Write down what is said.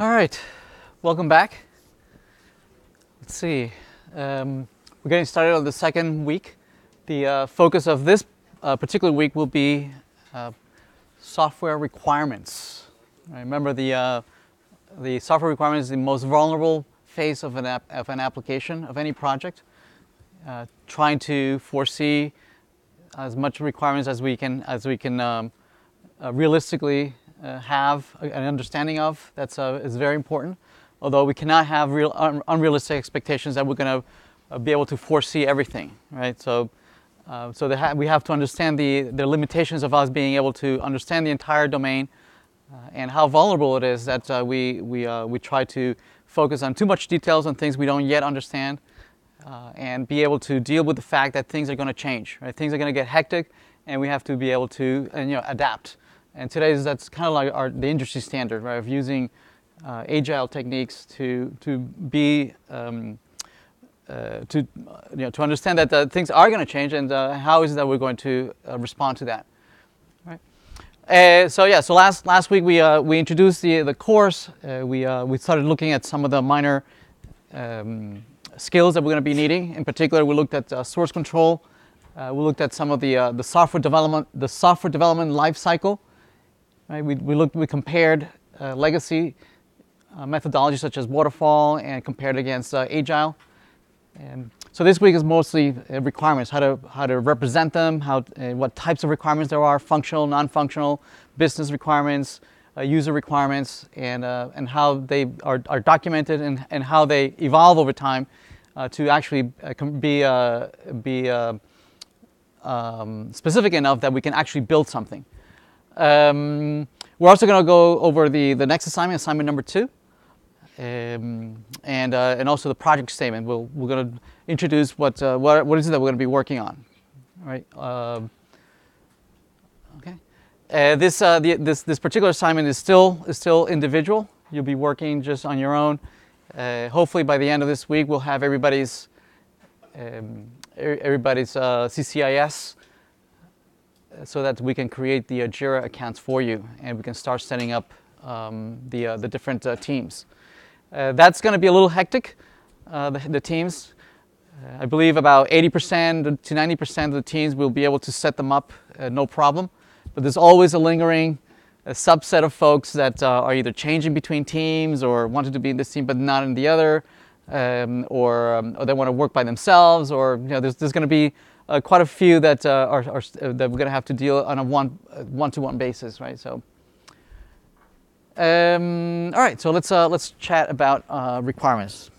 All right, welcome back. Let's see. Um, we're getting started on the second week. The uh, focus of this uh, particular week will be uh, software requirements. Right, remember, the, uh, the software requirement is the most vulnerable phase of an, app, of an application, of any project. Uh, trying to foresee as much requirements as we can, as we can um, uh, realistically uh, have an understanding of. That's uh, is very important. Although we cannot have real un- unrealistic expectations that we're going to uh, be able to foresee everything, right? So, uh, so ha- we have to understand the the limitations of us being able to understand the entire domain uh, and how vulnerable it is that we we we try to focus on too much details on things we don't yet understand. and be able to deal with the fact that things are going to change. Right? Things are going to get hectic, and we have to be able to and, you know, adapt. And today is that's kind of like our, the industry standard, right, of using uh, agile techniques to to be um, uh, to you know to understand that uh, things are going to change and uh, how is it that we're going to uh, respond to that? Uh, so yeah, so last last week we we introduced the the course. we we started looking at some of the minor um, skills that we're going to be needing. In particular, we looked at source control. we looked at some of the the software development the software development life cycle. Right? We, we, looked, we compared uh, legacy uh, methodologies such as waterfall and compared against uh, agile. And so this week is mostly uh, requirements, how to, how to represent them, how, uh, what types of requirements there are, functional, non-functional, business requirements, uh, user requirements, and, and how they are, are documented and, and how they evolve over time to actually be, be um, specific enough that we can actually build something. Um, we're also going to go over the, the next assignment, assignment number two, um, and, uh, and also the project statement. We'll, we're going to introduce what, uh, what, what is it that we're going to be working on. Right. Uh, okay. Uh, this, uh, the, this, this particular assignment is still, is still individual. You'll be working just on your own. Uh, hopefully by the end of this week, we'll have everybody's, um, everybody's CCIS so that we can create the Jira accounts for you and we can start setting up um, the, uh, the different uh, teams. Uh, that's going to be a little hectic, uh, the, the, teams. Uh, I believe about 80% to 90% of the teams will be able to set them up uh, no problem. But there's always a lingering subset of folks that are either changing between teams or wanted to be in this team but not in the other, um, or, um, or they want to work by themselves, or you know, there's, there's going to be uh, quite a few that uh, are, are uh, that we're going to have to deal on a one one to one basis, right? So, um, all right. So let's uh, let's chat about uh, requirements.